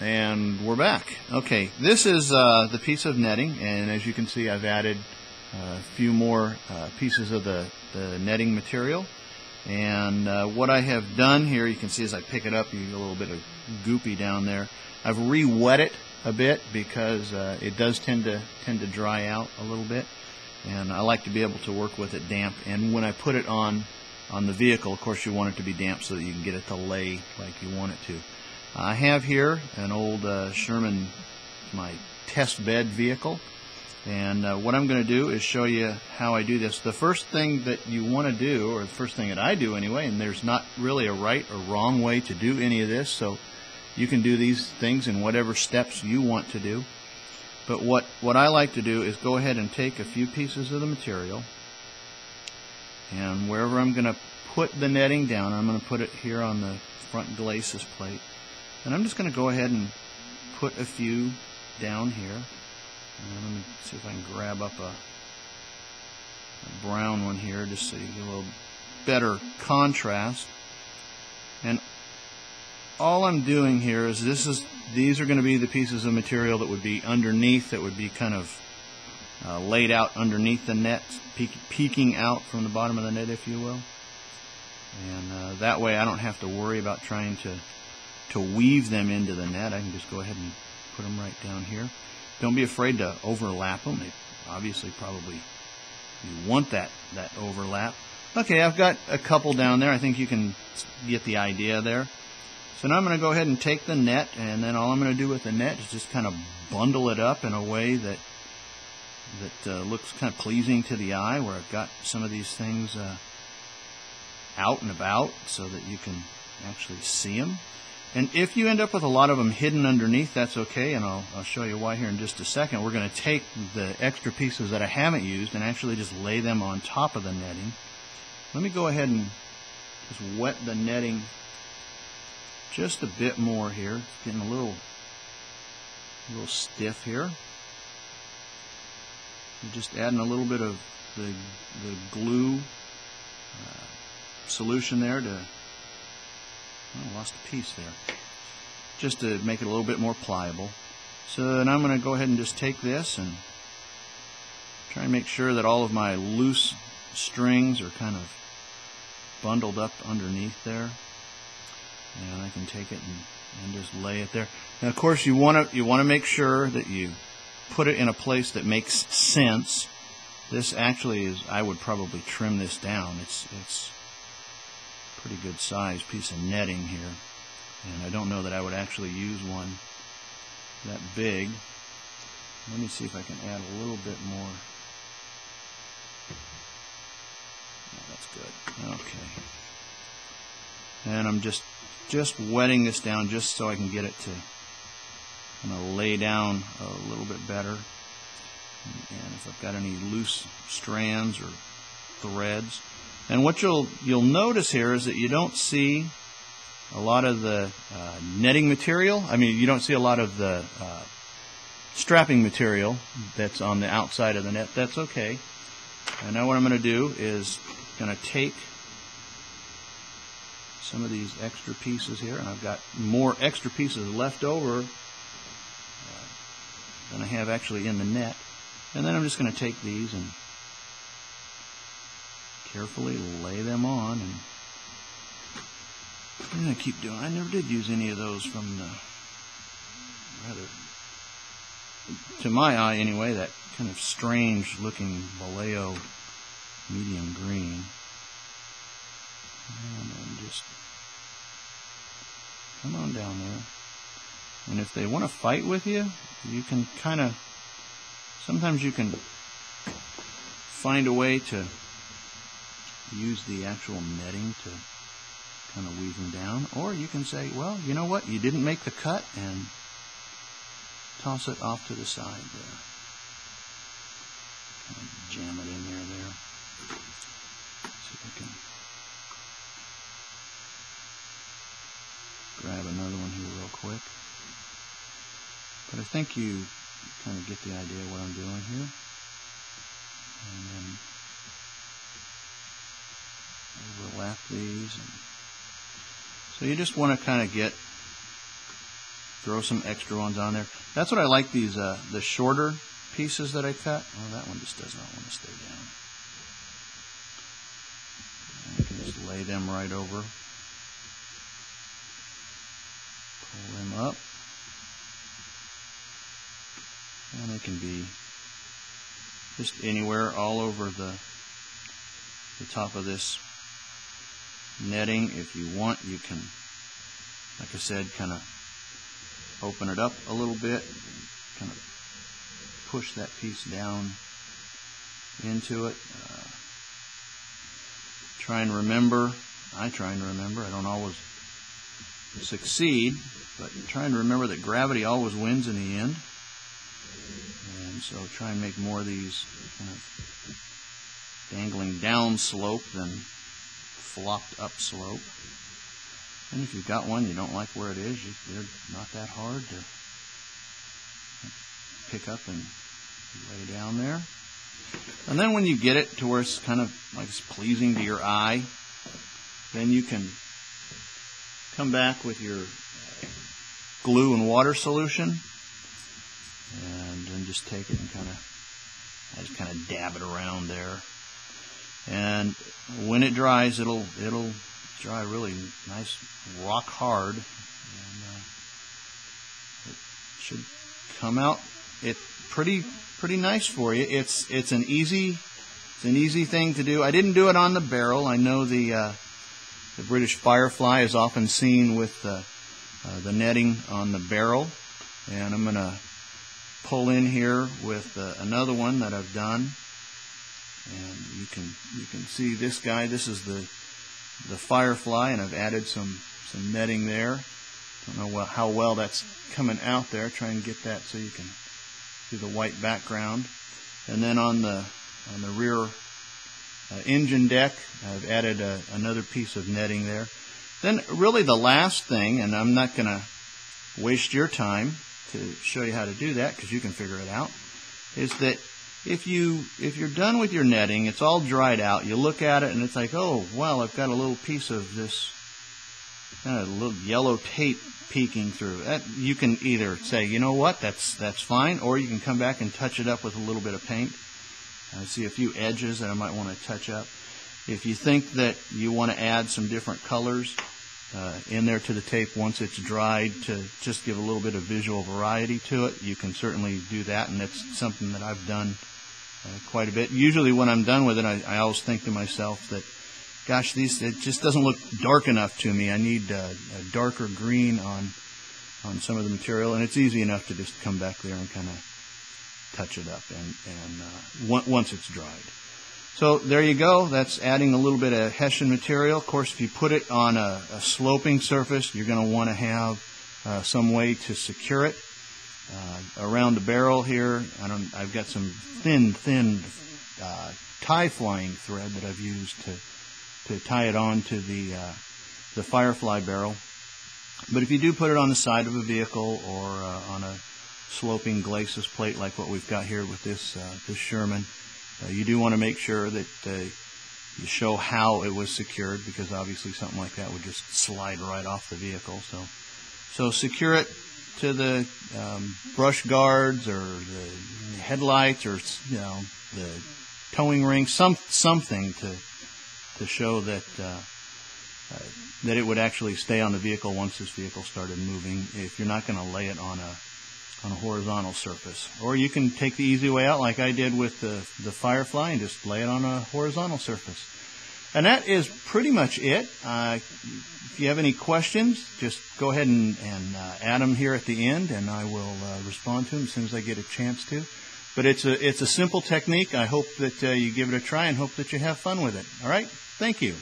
And we're back. Okay, this is uh, the piece of netting, and as you can see, I've added uh, a few more uh, pieces of the, the netting material. And uh, what I have done here, you can see as I pick it up, you get a little bit of goopy down there. I've re-wet it a bit because uh, it does tend to tend to dry out a little bit, and I like to be able to work with it damp. And when I put it on on the vehicle, of course, you want it to be damp so that you can get it to lay like you want it to. I have here an old uh, Sherman, my test bed vehicle. And uh, what I'm going to do is show you how I do this. The first thing that you want to do, or the first thing that I do anyway, and there's not really a right or wrong way to do any of this, so you can do these things in whatever steps you want to do. But what, what I like to do is go ahead and take a few pieces of the material, and wherever I'm going to put the netting down, I'm going to put it here on the front glacis plate. And I'm just going to go ahead and put a few down here. And let me see if I can grab up a, a brown one here just so you get a little better contrast. And all I'm doing here is this is these are going to be the pieces of material that would be underneath that would be kind of uh, laid out underneath the net, peek, peeking out from the bottom of the net, if you will. And uh, that way I don't have to worry about trying to to weave them into the net. I can just go ahead and put them right down here. Don't be afraid to overlap them. They obviously probably you want that, that overlap. Okay, I've got a couple down there. I think you can get the idea there. So now I'm going to go ahead and take the net, and then all I'm going to do with the net is just kind of bundle it up in a way that that uh, looks kind of pleasing to the eye, where I've got some of these things uh, out and about so that you can actually see them. And if you end up with a lot of them hidden underneath, that's okay, and I'll, I'll show you why here in just a second. We're going to take the extra pieces that I haven't used and actually just lay them on top of the netting. Let me go ahead and just wet the netting just a bit more here. It's getting a little, a little stiff here. I'm just adding a little bit of the, the glue uh, solution there to I lost a piece there. Just to make it a little bit more pliable. So then I'm going to go ahead and just take this and try and make sure that all of my loose strings are kind of bundled up underneath there. And I can take it and, and just lay it there. Now, of course, you want to you want to make sure that you put it in a place that makes sense. This actually is, I would probably trim this down. It's it's pretty good size piece of netting here. And I don't know that I would actually use one that big. Let me see if I can add a little bit more. Oh, that's good. Okay. And I'm just just wetting this down just so I can get it to kind of lay down a little bit better. And if I've got any loose strands or threads, and what you'll you'll notice here is that you don't see a lot of the uh, netting material. I mean, you don't see a lot of the uh, strapping material that's on the outside of the net. That's okay. And now what I'm going to do is going to take some of these extra pieces here, and I've got more extra pieces left over uh, than I have actually in the net. And then I'm just going to take these and carefully lay them on and I'm going to keep doing I never did use any of those from the rather to my eye anyway that kind of strange looking Vallejo medium green. And then just come on down there. And if they want to fight with you you can kind of sometimes you can find a way to use the actual netting to kind of weave them down. Or you can say, well, you know what? You didn't make the cut and toss it off to the side there. Kind of jam it in there there. See if I can grab another one here real quick. But I think you kind of get the idea of what I'm doing here. And then overlap these. so you just want to kind of get throw some extra ones on there. That's what I like these, uh, the shorter pieces that I cut. Oh, that one just does not want to stay down. I can just lay them right over. Pull them up. And they can be just anywhere all over the, the top of this netting. If you want, you can, like I said, kind of open it up a little bit, kind of push that piece down into it. Uh, try and remember, I try and remember, I don't always succeed, but try and remember that gravity always wins in the end. And so try and make more of these kind of dangling down slope than flopped up slope. And if you've got one you don't like where it is, you, they're not that hard to pick up and lay down there. And then when you get it to where it's kind of like it's pleasing to your eye, then you can come back with your glue and water solution and then just take it and kind of I just kind of dab it around there. And when it dries, it'll it'll dry really nice, rock hard, and uh, it should come out it pretty pretty nice for you. It's it's an easy it's an easy thing to do. I didn't do it on the barrel. I know the uh, the British Firefly is often seen with the uh, the netting on the barrel, and I'm gonna pull in here with uh, another one that I've done, and you can you can see this guy. This is the the Firefly, and I've added some some netting there. Don't know what, how well that's coming out there. Try and get that so you can do the white background. And then on the on the rear uh, engine deck, I've added a, another piece of netting there. Then really the last thing, and I'm not going to waste your time to show you how to do that because you can figure it out, is that if you if you're done with your netting, it's all dried out. You look at it and it's like, oh well, I've got a little piece of this kind of little yellow tape peeking through. That you can either say, you know what, that's that's fine, or you can come back and touch it up with a little bit of paint. I see a few edges that I might want to touch up. If you think that you want to add some different colors uh, in there to the tape once it's dried to just give a little bit of visual variety to it, you can certainly do that, and that's something that I've done uh, quite a bit. Usually, when I'm done with it, I, I always think to myself that, gosh, these it just doesn't look dark enough to me. I need uh, a darker green on on some of the material, and it's easy enough to just come back there and kind of touch it up and and uh, once it's dried. So there you go. That's adding a little bit of Hessian material. Of course, if you put it on a, a sloping surface, you're going to want to have uh, some way to secure it. Uh, around the barrel here, I don't, I've got some thin, thin uh, tie flying thread that I've used to to tie it on to the uh, the Firefly barrel. But if you do put it on the side of a vehicle or uh, on a sloping glacis plate like what we've got here with this uh, this Sherman, you do want to make sure that uh, you show how it was secured because obviously something like that would just slide right off the vehicle. So so secure it to the um, brush guards or the headlights or you know the towing ring, some something to to show that uh, uh, that it would actually stay on the vehicle once this vehicle started moving. If you're not going to lay it on a on a horizontal surface, or you can take the easy way out, like I did with the the Firefly, and just lay it on a horizontal surface. And that is pretty much it. Uh, if you have any questions, just go ahead and, and uh, add them here at the end, and I will uh, respond to them as soon as I get a chance to. But it's a it's a simple technique. I hope that uh, you give it a try and hope that you have fun with it. All right. Thank you.